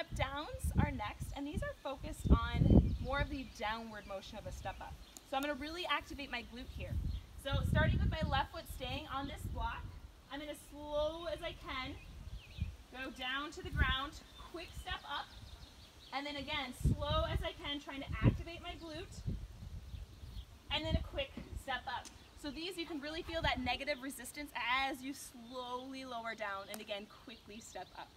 Step downs are next, and these are focused on more of the downward motion of a step up. So I'm gonna really activate my glute here. So starting with my left foot staying on this block, I'm gonna slow as I can, go down to the ground, quick step up, and then again, slow as I can, trying to activate my glute, and then a quick step up. So these, you can really feel that negative resistance as you slowly lower down, and again, quickly step up.